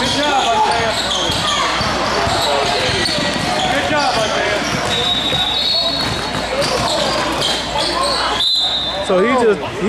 Good job, Isaiah. Good job, Isaiah. So he just... He